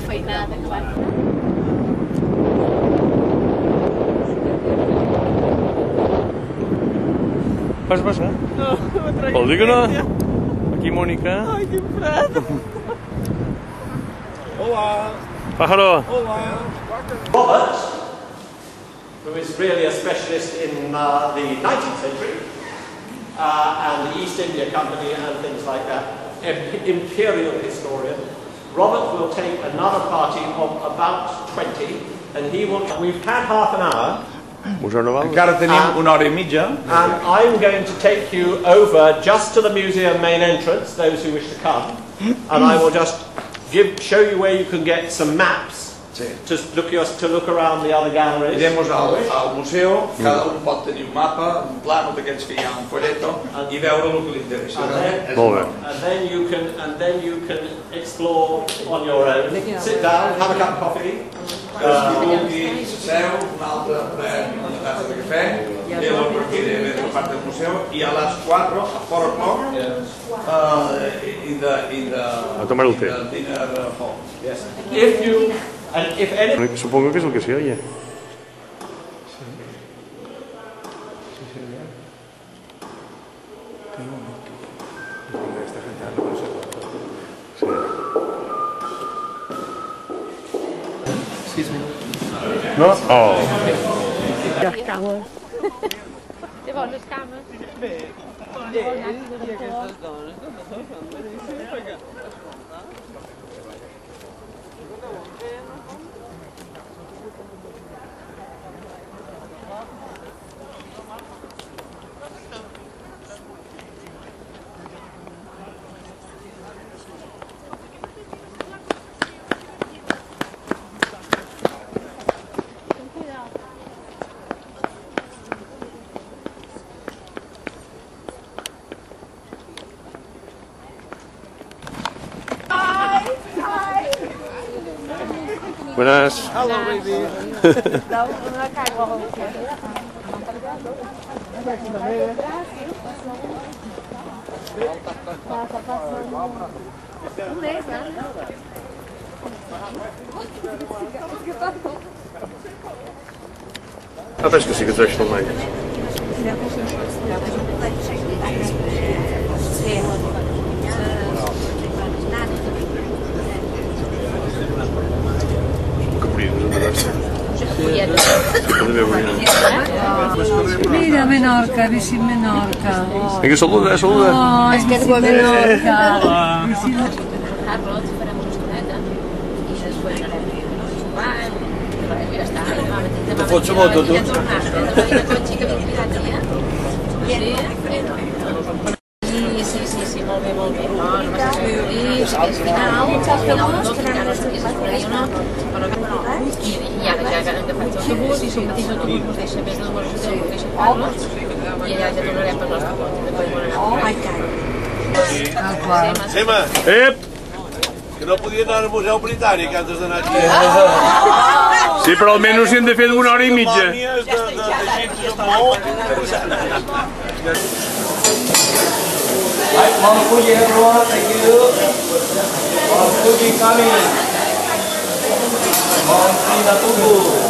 feinada que va. Vas passar? No, me. Vol dir que no? Aquí, Mònica. Ai, quin fred. Hola. Pájaro. Hola. Robert, who is really a specialist in uh, the 19th century uh, and the East India Company and things like that, im- imperial historian. Robert will take another party of about 20 and he will. We've had half an hour Museu Naval. Encara tenim una hora i mitja. and I'm going to take you over just to the museum main entrance, those who wish to come, and I will just give, show you where you can get some maps Sí. to look, your, to look around the other galleries. Iremos al, al museu, cada un pot tenir un mapa, un plano d'aquests que hi ha, un folleto, i veure el que li interessa. And then, Molt bé. and then you can and then you can explore on your own. Sit down, have a cup of coffee. Cadascú vulgui s'asseu, un altre pren una tassa de cafè, ve la partida ve de la part del museu, i a les 4, a 4 o'clock, uh, in the, in the, A tomar el té. in the dinner hall. Yes. If you Supongo que es lo que se oye. Sí. Sí. Sí. ¿No? Oh. Las. Buenas. Hello, baby. Um mês, né? A pesca siga coś tam najdzie. Mira, Menorca, visit Menorca. Vinga, saluda, eh, saluda. Oh, és que és Menorca. Visit... Te que? Sí, sí, sí, sí, molt bé, molt bé. No, no, no, no, no, no, no, no, no, no, sabut i sometís autobusos de Xavés del Barcelona, sí. de Xaparros, i allà ja tornarem per nostre compte. Oh, my God. Sema! Ep! Que no podia anar al Museu Britànic antes d'anar aquí. Sí, però almenys hi hem de fer una hora i mitja. Ja Mom Fuji everyone, thank you. Mount Fuji coming. Mount Fuji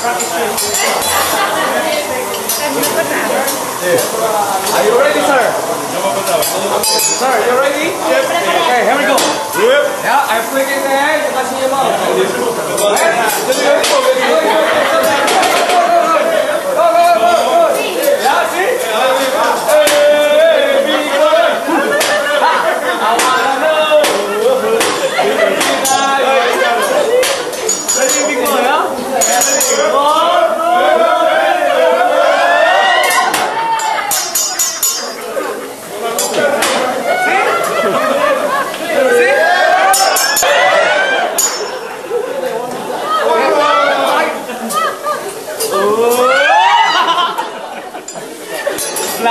Are you ready, sir? Sir, you ready? Yep. Okay, here we go. Yeah, I'm flicking the head. You touching your mouth.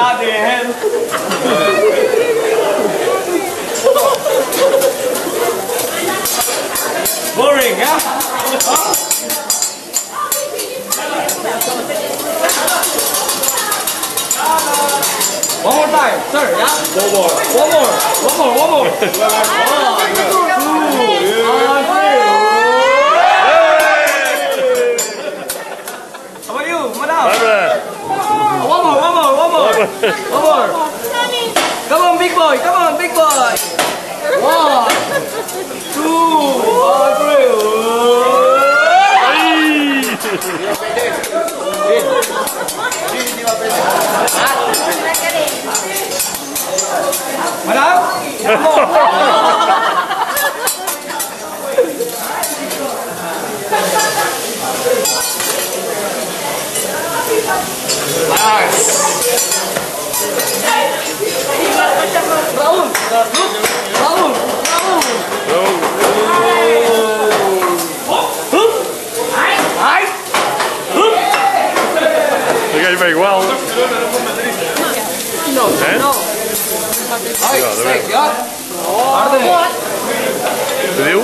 goddamn Boring, huh? One more time, sir, yeah? One more. One more. One more, one more. one, two, one, One more. Come on, big boy. Come on, big boy. One, two, three. Madam? Come on. Raul, Raul, Raul. Ai. Dat ga je very well. Hè? Ai, Ja, dat steek, weet ja. Harder. Bedoel?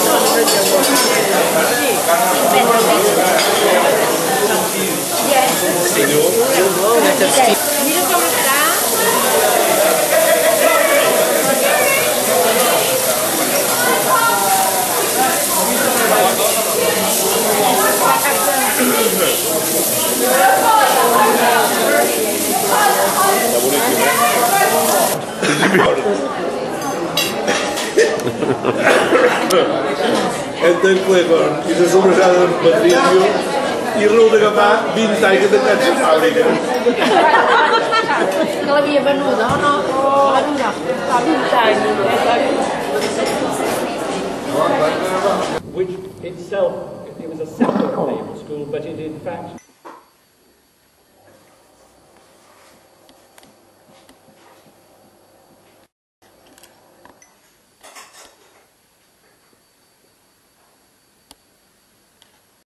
En ten Clever is een zonnezijde materiaal. Hier wilde ik maar 20 tegen de ketchupfábrica. Que l'havia venuda o no? Venuda. Fa 20 anys. which itself, it was a separate naval school, but it in fact